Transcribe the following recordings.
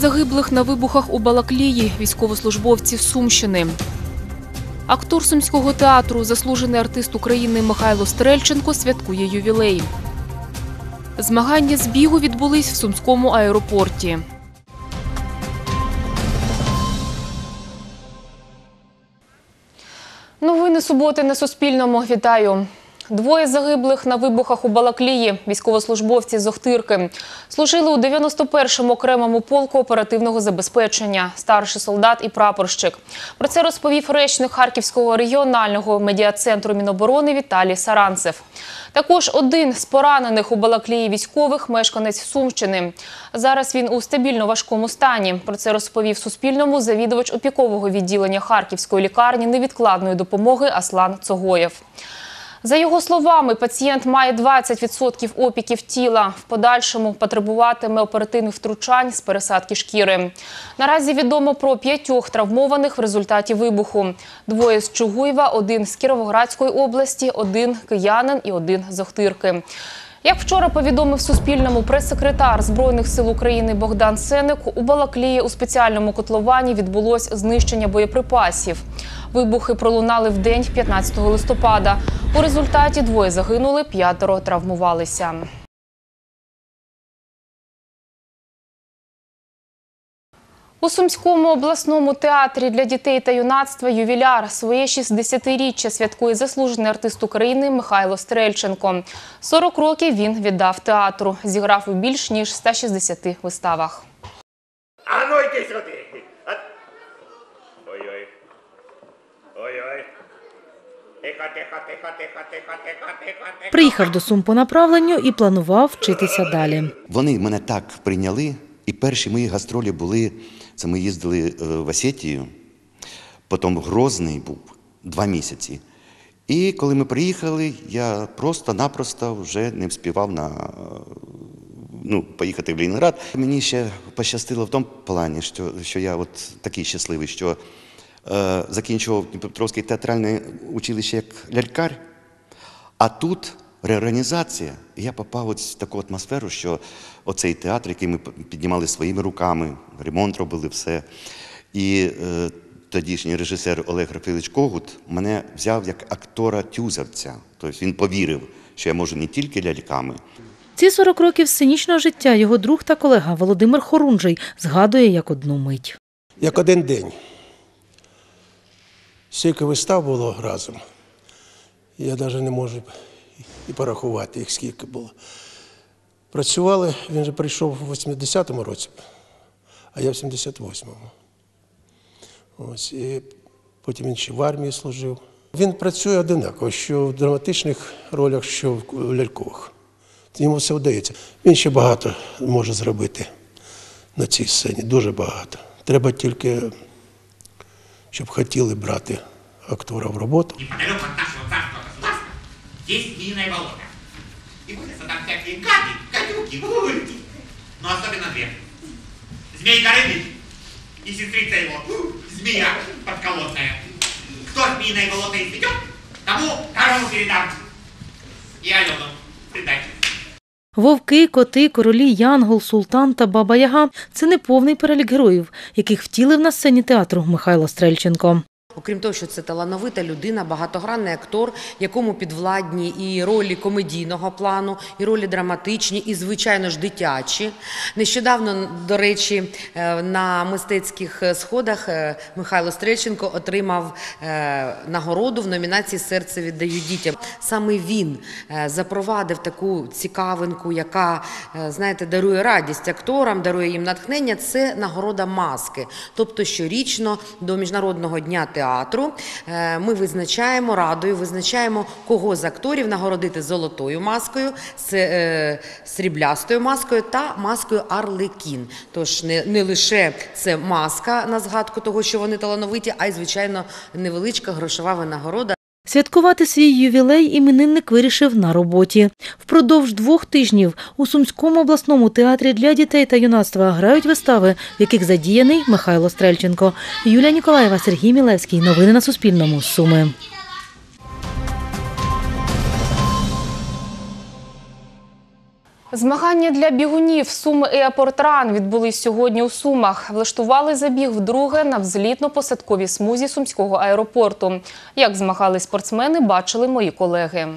Загиблих на вибухах у Балаклії, військовослужбовці Сумщини. Актор Сумського театру, заслужений артист України Михайло Стрельченко святкує ювілей. Змагання з бігу відбулись в Сумському аеропорті. Новини суботи на Суспільному. Вітаю. Двоє загиблих на вибухах у Балаклії. Військовослужбовці з Охтирки. Служили у 91-му окремому полку оперативного забезпечення. Старший солдат і прапорщик. Про це розповів речник Харківського регіонального медіа-центру Міноборони Віталій Саранцев. Також один з поранених у Балаклії військових – мешканець Сумщини. Зараз він у стабільно важкому стані. Про це розповів Суспільному завідувач опікового відділення Харківської лікарні невідкладної допомоги Аслан Цогоєв. За його словами, пацієнт має 20% опіків тіла. В подальшому потребуватиме оперативних втручань з пересадки шкіри. Наразі відомо про п'ятьох травмованих в результаті вибуху. Двоє з Чугуєва, один з Кіровоградської області, один киянин і один з Охтирки. Як вчора повідомив Суспільному прес-секретар Збройних сил України Богдан Сеник, у Балаклії у спеціальному котловані відбулось знищення боєприпасів. Вибухи пролунали в день 15 листопада. У результаті двоє загинули, п'ятеро травмувалися. У Сумському обласному театрі для дітей та юнацтва ювіляр своє 60-річчя святкує заслужений артист України Михайло Стрельченко. 40 років він віддав театру. Зіграв у більш ніж 160 виставах. А ну йди сюди. Ой-ой. Ой-ой. Тихо, тихо, тихо, тихо, тихо, тихо, тихо, тихо. Приїхав до Сум по направленню і планував вчитися далі. Вони мене так прийняли, і перші мої гастролі були, це ми їздили е, в Осетію, потім Грозний був два місяці. І коли ми приїхали, я просто-напросто вже не вспівав на ну, поїхати в Ленінград. Мені ще пощастило в тому плані, що, що я от такий щасливий, що е, закінчував Дніпропетровське театральне училище як лялькар, а тут реорганізація. І я попав от в таку атмосферу, що оцей театр, який ми піднімали своїми руками, ремонт робили все. І е, тодішній режисер Олег Рафилович Когут мене взяв як актора тюзавця. Тобто він повірив, що я можу не тільки ляльками, Ці 40 років сценічного життя його друг та колега Володимир Хорунжий згадує як одну мить. як один день. Стільки вистав було разом. Я навіть не можу і порахувати їх, скільки було. Працювали, він же прийшов у 80-му році, а я в 78-му. Ось, і потім він ще в армії служив. Він працює одинаково, що в драматичних ролях, що в лялькових. Йому все вдається. Він ще багато може зробити на цій сцені, дуже багато. Треба тільки щоб хотіли брати актора в роботу. Есть минное болото. И водятся там всякие гади, гадюки, гульки. Но особенно две. Змей Горыныч и сестрица его, змея подколодная. Кто змеиное болото изведет, тому корову передам. И Алену передайте. Вовки, коти, королі, Янгол, Султан та Баба Яга це не повний перелік героїв, яких втілив на сцені театру Михайло Стрельченко. Окрім того, що це талановита людина, багатогранний актор, якому підвладні і ролі комедійного плану, і ролі драматичні, і звичайно ж дитячі. Нещодавно, до речі, е, на мистецьких сходах е, Михайло Стрельченко отримав е, нагороду в номінації Серце віддаю дітям. Саме він запровадив таку цікавинку, яка знаєте, дарує радість акторам, дарує їм натхнення. Це нагорода маски. Тобто щорічно до міжнародного дня театру е, ми визначаємо радою, визначаємо кого з акторів нагородити золотою маскою, е, сріблястою маскою та маскою Арлекін. Тож не, не лише це маска на згадку того, що вони талановиті, а й звичайно невеличка грошова винагорода. Святкувати свій ювілей іменинник вирішив на роботі. Впродовж двох тижнів у Сумському обласному театрі для дітей та юнацтва грають вистави, в яких задіяний Михайло Стрельченко. Юлія Ніколаєва, Сергій Мілевський. Новини на Суспільному. Суми. Змагання для бігунів Суми Еапортран відбулись сьогодні у Сумах. Влаштували забіг вдруге на взлітно-посадковій смузі Сумського аеропорту. Як змагались спортсмени, бачили мої колеги.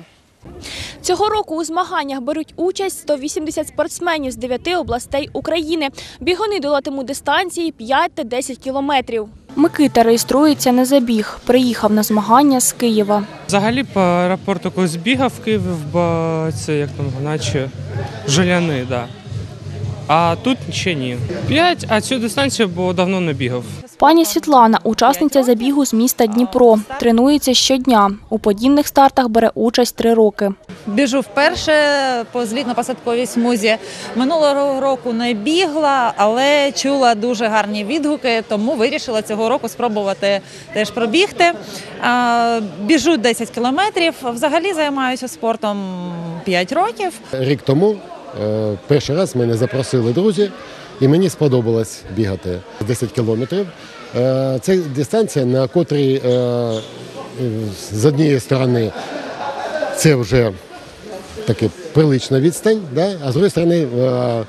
Цього року у змаганнях беруть участь 180 спортсменів з 9 областей України. Бігуни долатимуть дистанції 5 та 10 кілометрів. Микита реєструється на забіг. Приїхав на змагання з Києва. Взагалі по аеропорту колись бігав в Києві, бо це як там, наче Жоляни, да. А тут ще ні. П'ять, а цю дистанцію бо давно не бігав. Пані Світлана, учасниця забігу з міста Дніпро, тренується щодня. У подібних стартах бере участь три роки. Біжу вперше по злітно-посадковій смузі. Минулого року не бігла, але чула дуже гарні відгуки, тому вирішила цього року спробувати теж пробігти. Біжу 10 кілометрів. Взагалі займаюся спортом 5 років. Рік тому е, перший раз мене запросили друзі, і мені сподобалось бігати 10 кілометрів. Е, Це дистанція, на котрій е, з однієї сторони це вже таки прилична відстань, да? а з іншої сторони е,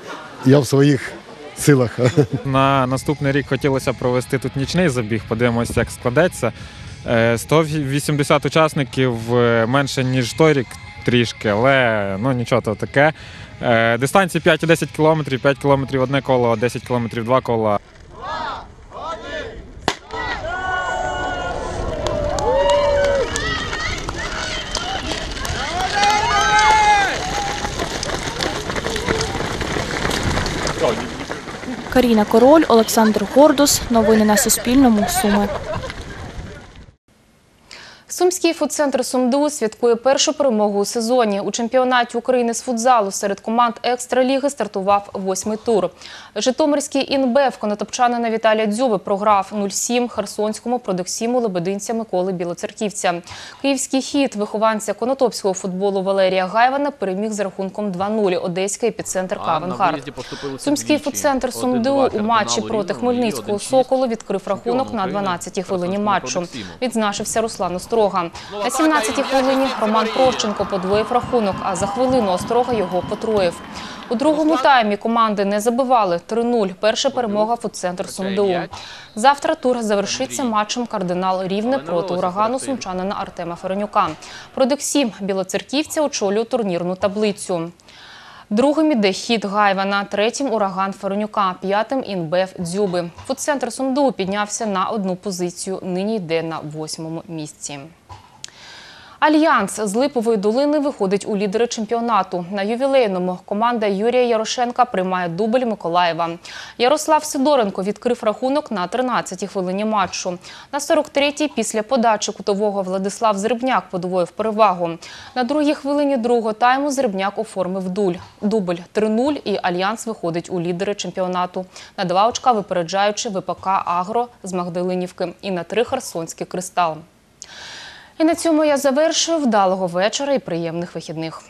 я в своїх силах. На наступний рік хотілося провести тут нічний забіг, подивимося, як складеться. Е, 180 учасників менше, ніж той рік трішки, але ну нічого то таке. Е, Дистанції 5 і 10 кілометрів, 5 кілометрів одне коло, 10 кілометрів два кола. Каріна Король, Олександр Гордус. Новини на Суспільному. Суми. Сумський фудцентр Сумду святкує першу перемогу у сезоні. У чемпіонаті України з футзалу серед команд екстраліги стартував восьмий тур. Житомирський інбев конотопчанина Віталія Дзюби програв 0-7 херсонському продоксіму лебединця Миколи Білоцерківця. Київський хід вихованця конотопського футболу Валерія Гайвана переміг з рахунком 2-0 одеський Епіцентр К-Авангард. Сумський фудцентр Сумду у матчі проти Хмельницького Соколу відкрив рахунок на 12-й хвилині матчу. Відзначився Руслан Острога. На 17-й хвилині Роман Прощенко подвоїв рахунок, а за хвилину Острога його потроїв. У другому таймі команди не забивали 3-0. Перша перемога фудцентр Сумду. Завтра тур завершиться матчем кардинал Рівне проти урагану сумчанина Артема Ференюка. Продексім білоцерківця очолює турнірну таблицю. Другим іде хід Гайвана, третім ураган Ференюка, п'ятим інбев Дзюби. Фудцентр Сумду піднявся на одну позицію. Нині йде на восьмому місці. Альянс з Липової долини виходить у лідери чемпіонату. На ювілейному команда Юрія Ярошенка приймає дубль Миколаєва. Ярослав Сидоренко відкрив рахунок на 13-й хвилині матчу. На 43-й після подачі кутового Владислав Зрибняк подвоїв перевагу. На другій хвилині другого тайму Зрибняк оформив дуль. Дубль 3-0 і Альянс виходить у лідери чемпіонату. На два очка випереджаючи ВПК «Агро» з Магдалинівки і на три Херсонський «Кристал». І на цьому я завершую. Вдалого вечора і приємних вихідних.